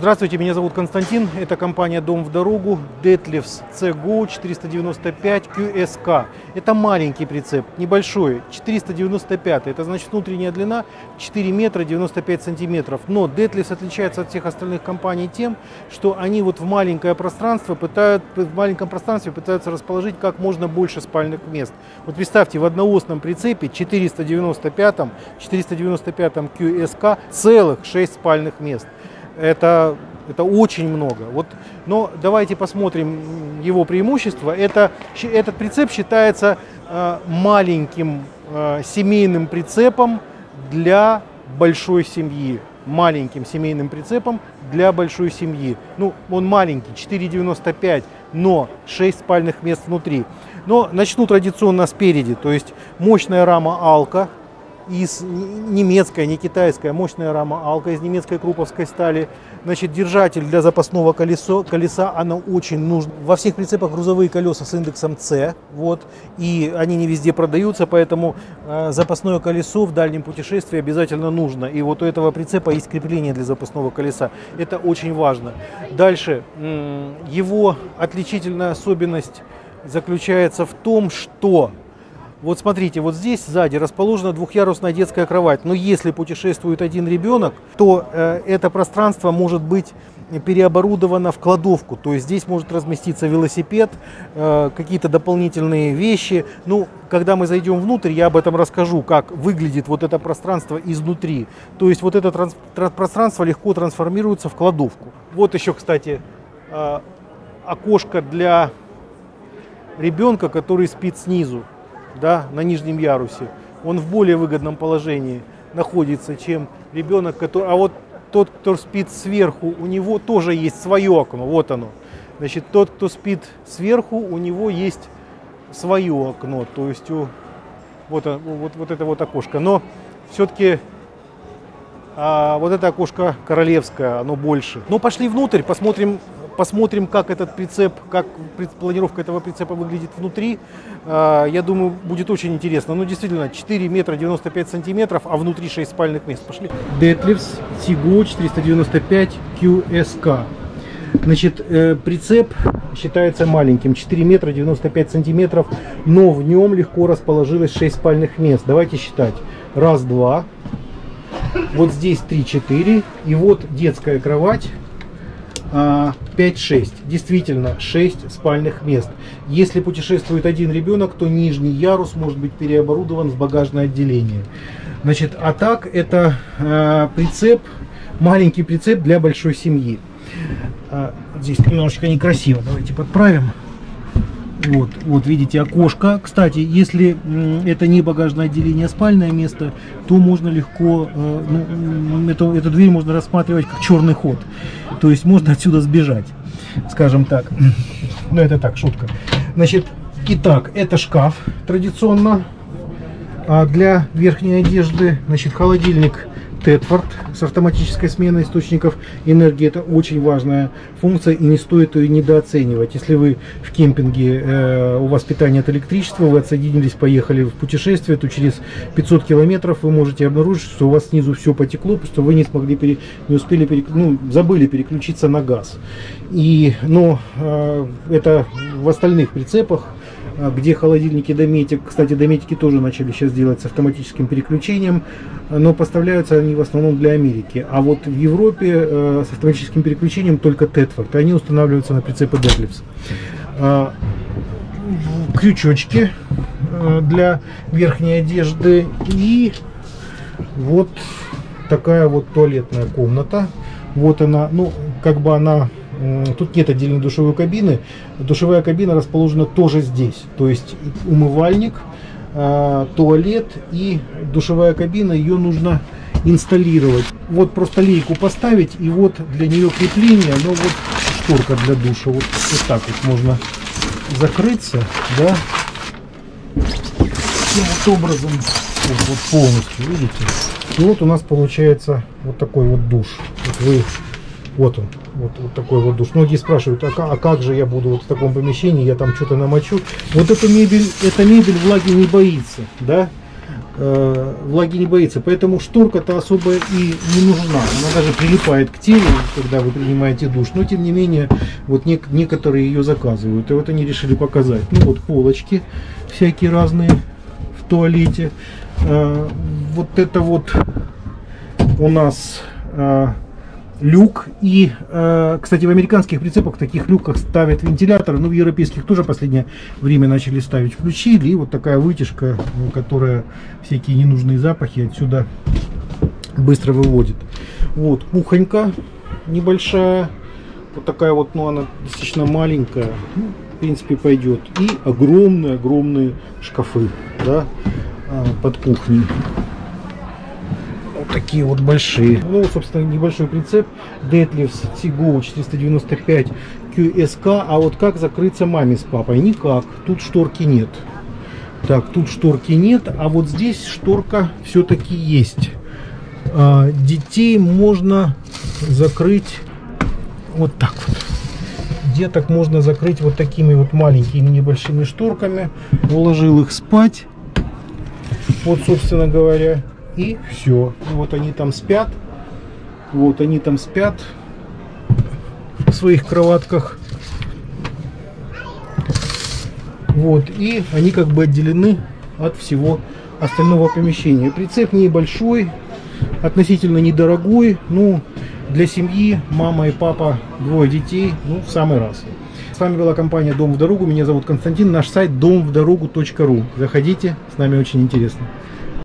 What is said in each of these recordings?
Здравствуйте, меня зовут Константин. Это компания «Дом в дорогу» Detlefs CGO 495 QSK. Это маленький прицеп, небольшой, 495. Это значит внутренняя длина 4 метра 95 сантиметров. Но Detlefs отличается от всех остальных компаний тем, что они вот в маленькое пространство пытают, в маленьком пространстве пытаются расположить как можно больше спальных мест. Вот представьте, в одноосном прицепе 495, 495 QSK целых 6 спальных мест это, это очень много. Вот, но давайте посмотрим его преимущества. Это, этот прицеп считается э, маленьким э, семейным прицепом для большой семьи. Маленьким семейным прицепом для большой семьи. Ну, он маленький, 4,95, но 6 спальных мест внутри. Но начну традиционно спереди, то есть мощная рама Алка, из немецкая, не китайская, мощная рама Алка из немецкой круповской стали. Значит, держатель для запасного колесо, колеса, она очень нужна. Во всех прицепах грузовые колеса с индексом C, вот, и они не везде продаются, поэтому э, запасное колесо в дальнем путешествии обязательно нужно. И вот у этого прицепа есть крепление для запасного колеса. Это очень важно. Дальше, его отличительная особенность заключается в том, что вот смотрите, вот здесь сзади расположена двухъярусная детская кровать. Но если путешествует один ребенок, то э, это пространство может быть переоборудовано в кладовку. То есть здесь может разместиться велосипед, э, какие-то дополнительные вещи. Ну, когда мы зайдем внутрь, я об этом расскажу, как выглядит вот это пространство изнутри. То есть вот это транс- пространство легко трансформируется в кладовку. Вот еще, кстати, э, окошко для ребенка, который спит снизу да, на нижнем ярусе, он в более выгодном положении находится, чем ребенок, который... А вот тот, кто спит сверху, у него тоже есть свое окно, вот оно. Значит, тот, кто спит сверху, у него есть свое окно, то есть у, вот, вот, вот это вот окошко. Но все-таки а, вот это окошко королевское, оно больше. Ну, пошли внутрь, посмотрим, Посмотрим, как этот прицеп, как планировка этого прицепа выглядит внутри. А, я думаю, будет очень интересно. Ну, действительно, 4 метра 95 сантиметров, а внутри 6 спальных мест. Пошли. Detlefs Tigo 495 QSK. Значит, э, прицеп считается маленьким, 4 метра 95 сантиметров, но в нем легко расположилось 6 спальных мест. Давайте считать. Раз, два. Вот здесь 3-4. И вот детская кровать 5-6. А, Действительно, 6 спальных мест. Если путешествует один ребенок, то нижний ярус может быть переоборудован в багажное отделение. Значит, а так это э, прицеп, маленький прицеп для большой семьи. Э, здесь немножечко некрасиво. Давайте подправим. Вот, вот видите окошко. Кстати, если это не багажное отделение, а спальное место, то можно легко, э, ну, эту, эту дверь можно рассматривать как черный ход. То есть можно отсюда сбежать, скажем так. Ну это так, шутка. Значит, итак, это шкаф традиционно а для верхней одежды. Значит, холодильник Тетфорд с автоматической сменой источников энергии. Это очень важная функция и не стоит ее недооценивать. Если вы в кемпинге, э, у вас питание от электричества, вы отсоединились, поехали в путешествие, то через 500 километров вы можете обнаружить, что у вас снизу все потекло, что вы не смогли, пере, не успели, перек, ну, забыли переключиться на газ. И, но э, это в остальных прицепах где холодильники Дометик. Кстати, Дометики тоже начали сейчас делать с автоматическим переключением, но поставляются они в основном для Америки. А вот в Европе э, с автоматическим переключением только Тетфорд, они устанавливаются на прицепы Detlefs. А, крючочки э, для верхней одежды и вот такая вот туалетная комната. Вот она, ну, как бы она Тут нет отдельной душевой кабины. Душевая кабина расположена тоже здесь. То есть умывальник, а, туалет и душевая кабина. Ее нужно инсталлировать. Вот просто лейку поставить и вот для нее крепление. Но вот шторка для душа. Вот, вот так вот можно закрыться. Да? Таким вот образом. Вот, вот полностью, видите? И вот у нас получается вот такой вот душ. Вот вы, вот он, вот, вот такой вот душ. Многие спрашивают, а, а как же я буду вот в таком помещении, я там что-то намочу. Вот эта мебель, эта мебель влаги не боится, да? э, влаги не боится. Поэтому шторка-то особо и не нужна. Она даже прилипает к телу, когда вы принимаете душ. Но тем не менее, вот нек некоторые ее заказывают. И вот они решили показать. Ну вот полочки всякие разные в туалете. Э, вот это вот у нас э, люк. И, э, кстати, в американских прицепах в таких люках ставят вентиляторы, ну, в европейских тоже последнее время начали ставить. Включили, и вот такая вытяжка, ну, которая всякие ненужные запахи отсюда быстро выводит. Вот, кухонька небольшая, вот такая вот, ну, она достаточно маленькая, ну, в принципе, пойдет. И огромные-огромные шкафы, да, а, под кухней такие вот большие. Ну, собственно, небольшой прицеп Detlefs Tigo 495 QSK. А вот как закрыться маме с папой? Никак. Тут шторки нет. Так, тут шторки нет, а вот здесь шторка все-таки есть. А, детей можно закрыть вот так вот. Деток можно закрыть вот такими вот маленькими небольшими шторками. Уложил их спать. Вот, собственно говоря и все. Вот они там спят. Вот они там спят в своих кроватках. Вот, и они как бы отделены от всего остального помещения. Прицеп небольшой, относительно недорогой, ну, для семьи, мама и папа, двое детей, ну, в самый раз. С вами была компания Дом в дорогу, меня зовут Константин, наш сайт домвдорогу.ру. Заходите, с нами очень интересно.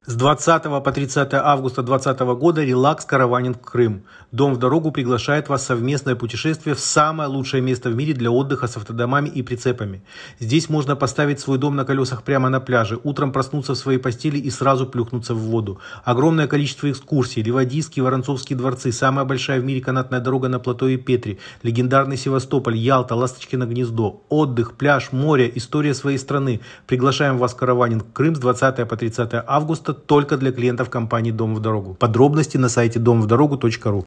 С 20 по 30 августа 2020 года «Релакс Караванинг Крым». Дом в дорогу приглашает вас в совместное путешествие в самое лучшее место в мире для отдыха с автодомами и прицепами. Здесь можно поставить свой дом на колесах прямо на пляже, утром проснуться в своей постели и сразу плюхнуться в воду. Огромное количество экскурсий, Ливадийские, Воронцовские дворцы, самая большая в мире канатная дорога на плато и Петри, легендарный Севастополь, Ялта, Ласточкино гнездо, отдых, пляж, море, история своей страны. Приглашаем вас в Караванинг Крым с 20 по 30 августа только для клиентов компании «Дом в дорогу». Подробности на сайте домвдорогу.ру.